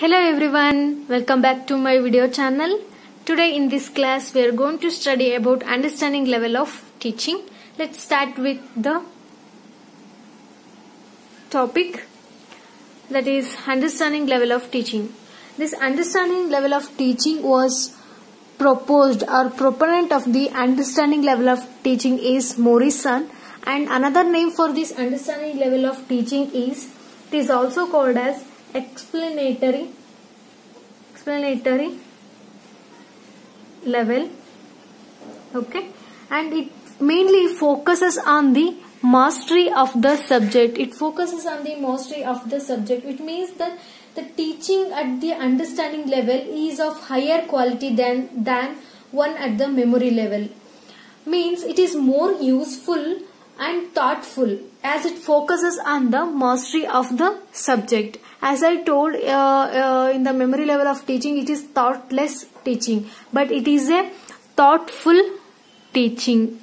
Hello everyone, welcome back to my video channel. Today in this class we are going to study about understanding level of teaching. Let's start with the topic that is understanding level of teaching. This understanding level of teaching was proposed or proponent of the understanding level of teaching is Morrison and another name for this understanding level of teaching is it is also called as explanatory explanatory level okay? And it mainly focuses on the mastery of the subject. It focuses on the mastery of the subject which means that the teaching at the understanding level is of higher quality than than one at the memory level. Means it is more useful and thoughtful as it focuses on the mastery of the subject. As i told uh, uh, in the memory level of teaching it is thoughtless teaching but it is a thoughtful teaching.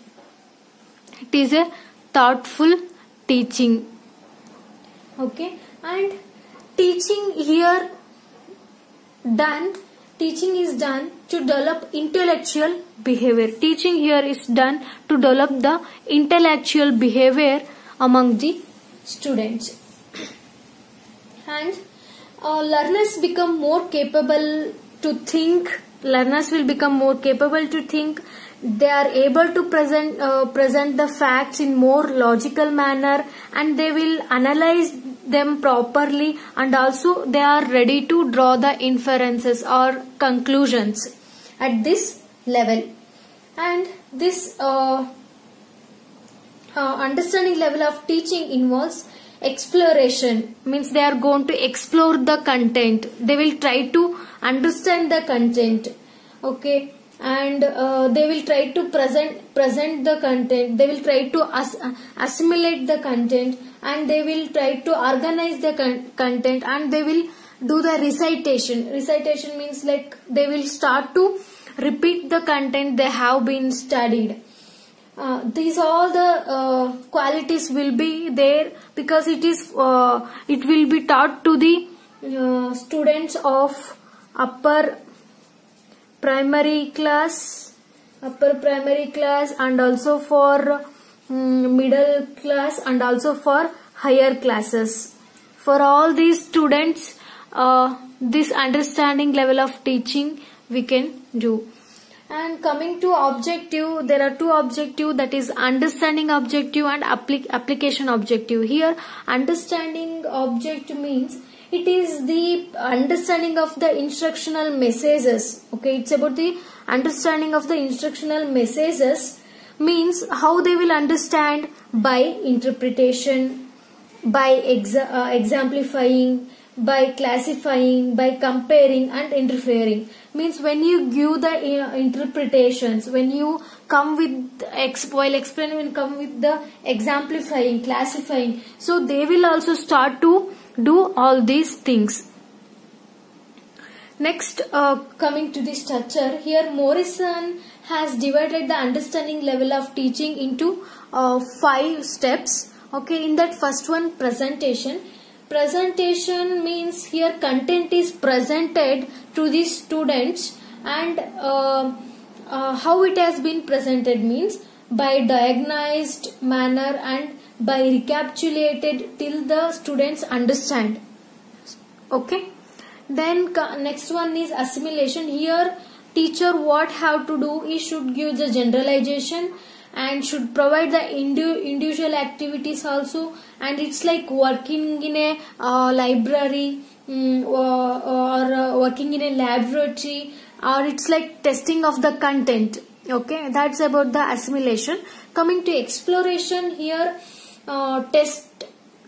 It is a thoughtful teaching. Okay? And teaching here done teaching is done to develop intellectual behavior. Teaching here is done to develop the intellectual behavior among the students. And uh, learners become more capable to think. Learners will become more capable to think. They are able to present uh, present the facts in more logical manner and they will analyze them properly and also they are ready to draw the inferences or conclusions at this level. And this uh, uh, understanding level of teaching involves exploration. Means they are going to explore the content. They will try to understand the content. Okay? And uh, they will try to present present the content. They will try to as, assimilate the content and they will try to organize the con content and they will do the recitation. Recitation means like they will start to repeat the content they have been studied. Uh, these all the uh, qualities will be there because it is uh, it will be taught to the uh, students of upper primary class upper primary class and also for middle class and also for higher classes. For all these students uh, this understanding level of teaching we can do. And coming to objective there are two objective that is understanding objective and applic application objective. Here understanding object means it is the understanding of the instructional messages. Okay it's about the understanding of the instructional messages means how they will understand by interpretation by exa uh, exemplifying by classifying by comparing and interfering. Means when you give the uh, interpretations when you come with ex while explaining when come with the exemplifying classifying so they will also start to do all these things next uh, coming to the structure here morrison has divided the understanding level of teaching into uh, five steps. Okay in that first one presentation. Presentation means here content is presented to the students and uh, uh, how it has been presented means by diagnosed manner and by recapitulated till the students understand. Okay then next one is assimilation. Here teacher what have to do? Is should give the generalization and should provide the individual activities also. And it's like working in a uh, library um, or, or uh, working in a laboratory or it's like testing of the content. Okay that's about the assimilation. Coming to exploration here uh, test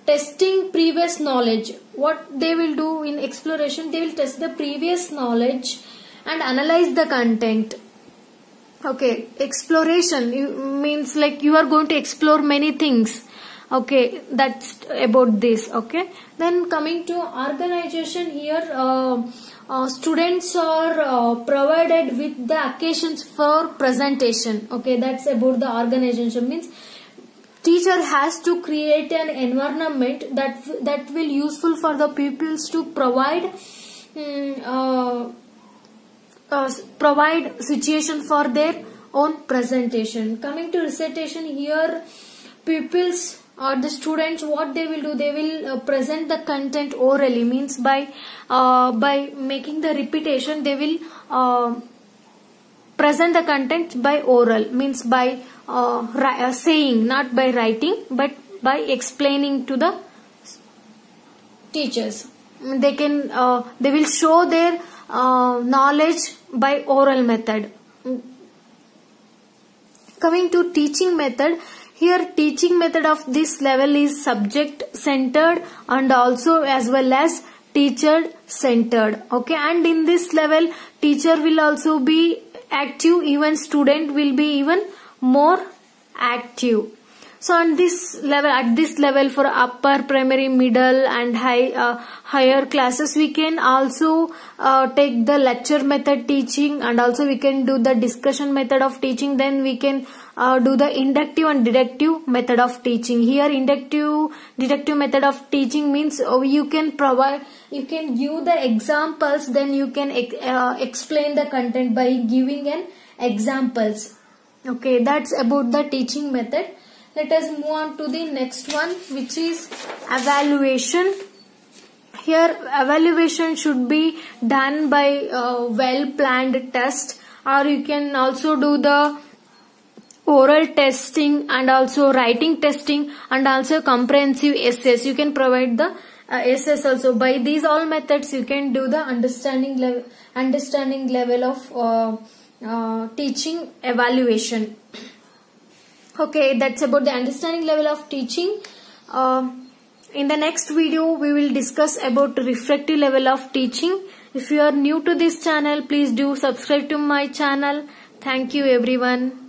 testing previous knowledge. What they will do in exploration they will test the previous knowledge and analyze the content. Okay exploration means like you are going to explore many things. Okay that's about this okay? Then coming to organization here uh, uh, students are uh, provided with the occasions for presentation. Okay that's about the organization. Means teacher has to create an environment that that will useful for the pupils to provide mm, uh, uh, provide situation for their own presentation. Coming to recitation here, pupils or the students what they will do they will uh, present the content orally means by uh, by making the repetition they will uh, present the content by oral means by uh, uh, saying not by writing but by explaining to the teachers. They can uh, they will show their knowledge by oral method. Coming to teaching method here teaching method of this level is subject centered and also as well as teacher centered okay? And in this level teacher will also be active even student will be even more active. So on this level at this level for upper primary middle and high uh, higher classes we can also uh, take the lecture method teaching and also we can do the discussion method of teaching. Then we can uh, do the inductive and deductive method of teaching. Here inductive deductive method of teaching means uh, you can provide you can give the examples then you can uh, explain the content by giving an examples okay that's about the teaching method let us move on to the next one which is evaluation here evaluation should be done by a well planned test or you can also do the oral testing and also writing testing and also comprehensive essays. You can provide the uh, also. By these all methods, you can do the understanding level, understanding level of uh, uh, teaching evaluation. Okay, that's about the understanding level of teaching. Uh, in the next video, we will discuss about reflective level of teaching. If you are new to this channel, please do subscribe to my channel. Thank you everyone.